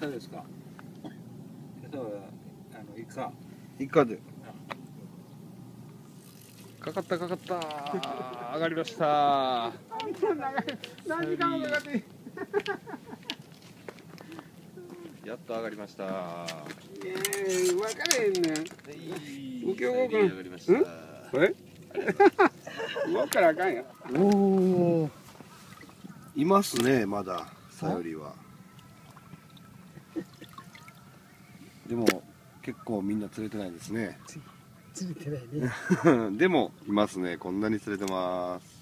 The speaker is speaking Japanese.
餌ですか。餌はあのイカ。イカで。かかったかかった。上がりました。何時間もかかって。やっと上がりました。ええ分からへんねん。右右京動くん上がりましたえ？動くからあかんよ。おおいますねまだ。さよりはでも結構みんな釣れてないですね。釣れてないね。でもいますね。こんなに釣れてます